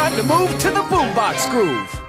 time to move to the boombox groove.